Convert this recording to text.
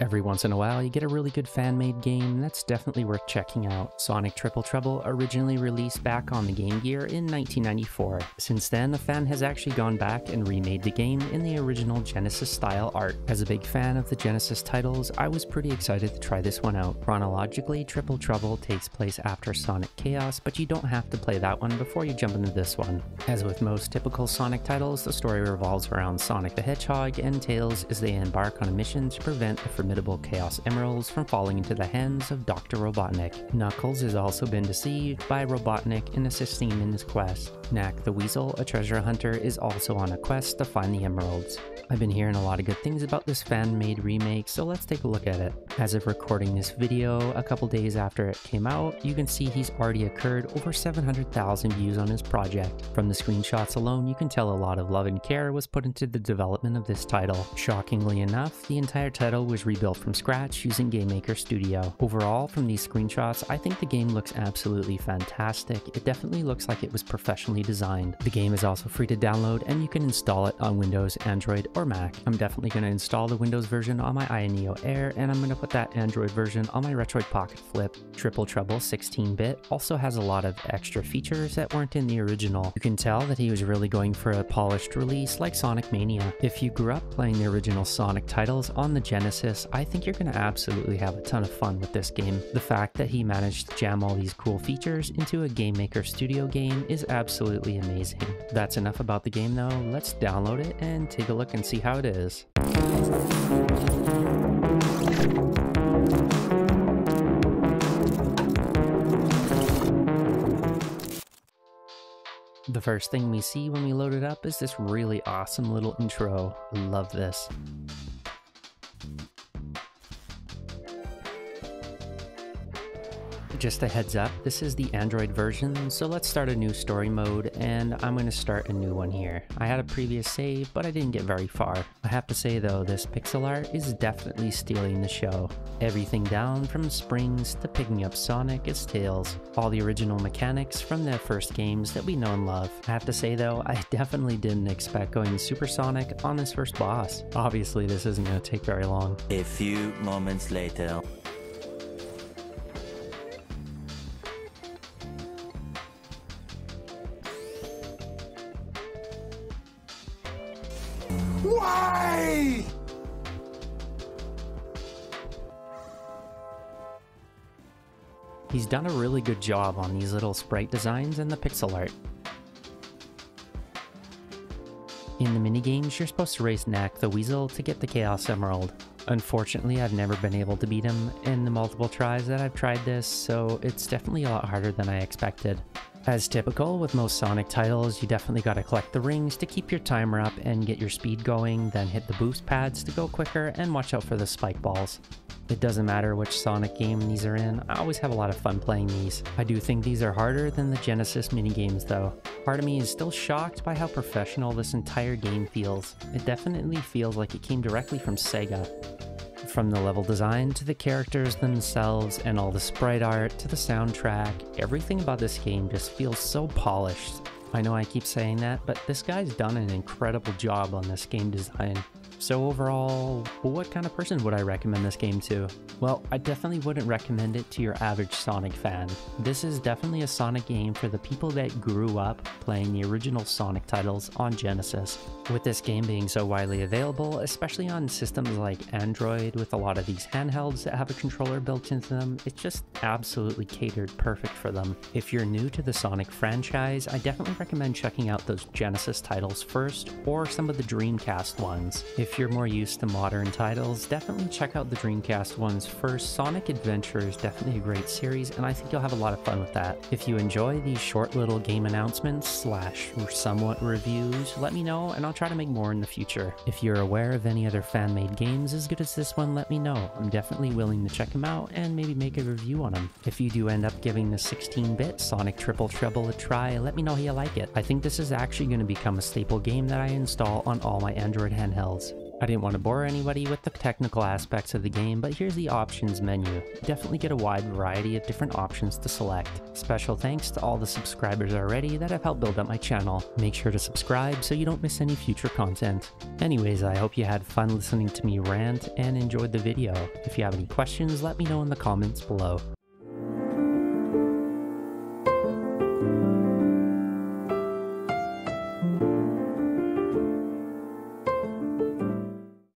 Every once in a while, you get a really good fan made game that's definitely worth checking out. Sonic Triple Trouble originally released back on the Game Gear in 1994. Since then, a fan has actually gone back and remade the game in the original Genesis style art. As a big fan of the Genesis titles, I was pretty excited to try this one out. Chronologically, Triple Trouble takes place after Sonic Chaos, but you don't have to play that one before you jump into this one. As with most typical Sonic titles, the story revolves around Sonic the Hedgehog and Tails as they embark on a mission to prevent the formidable Chaos Emeralds from falling into the hands of Dr. Robotnik. Knuckles has also been deceived by Robotnik in assisting him in his quest. Nack the Weasel, a treasure hunter, is also on a quest to find the emeralds. I've been hearing a lot of good things about this fan-made remake, so let's take a look at it. As of recording this video, a couple days after it came out, you can see he's already occurred over 700,000 views on his project. From the screenshots alone, you can tell a lot of love and care was put into the development of this title. Shockingly enough, the entire title was rebuilt from scratch using GameMaker Studio. Overall, from these screenshots, I think the game looks absolutely fantastic. It definitely looks like it was professionally designed. The game is also free to download and you can install it on Windows, Android, or Mac. I'm definitely going to install the Windows version on my Ayaneo Air and I'm going to put that Android version on my Retroid Pocket Flip. Triple Trouble 16-bit also has a lot of extra features that weren't in the original. You can tell that he was really going for a polished release like Sonic Mania. If you grew up playing the original Sonic titles on the Genesis, I think you're going to absolutely have a ton of fun with this game. The fact that he managed to jam all these cool features into a Game Maker Studio game is absolutely amazing. That's enough about the game though, let's download it and take a look and see how it is. The first thing we see when we load it up is this really awesome little intro. Love this. Just a heads up, this is the Android version, so let's start a new story mode, and I'm going to start a new one here. I had a previous save, but I didn't get very far. I have to say though, this pixel art is definitely stealing the show. Everything down from springs to picking up Sonic as Tails. All the original mechanics from the first games that we know and love. I have to say though, I definitely didn't expect going supersonic on this first boss. Obviously this isn't going to take very long. A few moments later. He's done a really good job on these little sprite designs and the pixel art. In the minigames, you're supposed to race Nack the Weasel to get the Chaos Emerald. Unfortunately, I've never been able to beat him in the multiple tries that I've tried this, so it's definitely a lot harder than I expected. As typical with most Sonic titles, you definitely gotta collect the rings to keep your timer up and get your speed going, then hit the boost pads to go quicker, and watch out for the spike balls. It doesn't matter which Sonic game these are in, I always have a lot of fun playing these. I do think these are harder than the Genesis minigames though. Part of me is still shocked by how professional this entire game feels. It definitely feels like it came directly from Sega. From the level design to the characters themselves and all the sprite art to the soundtrack, everything about this game just feels so polished. I know I keep saying that, but this guy's done an incredible job on this game design. So overall, what kind of person would I recommend this game to? Well, I definitely wouldn't recommend it to your average Sonic fan. This is definitely a Sonic game for the people that grew up playing the original Sonic titles on Genesis. With this game being so widely available, especially on systems like Android with a lot of these handhelds that have a controller built into them, it's just absolutely catered perfect for them. If you're new to the Sonic franchise, I definitely recommend checking out those Genesis titles first or some of the Dreamcast ones. If you're more used to modern titles, definitely check out the Dreamcast ones first. Sonic Adventure is definitely a great series, and I think you'll have a lot of fun with that. If you enjoy these short little game announcements slash somewhat reviews, let me know and I'll try to make more in the future. If you're aware of any other fan-made games as good as this one, let me know. I'm definitely willing to check them out and maybe make a review on them. If you do end up giving the 16-bit Sonic Triple Trouble a try, let me know how you like it. I think this is actually going to become a staple game that I install on all my Android handhelds. I didn't want to bore anybody with the technical aspects of the game, but here's the options menu. definitely get a wide variety of different options to select. Special thanks to all the subscribers already that have helped build up my channel. Make sure to subscribe so you don't miss any future content. Anyways, I hope you had fun listening to me rant and enjoyed the video. If you have any questions, let me know in the comments below.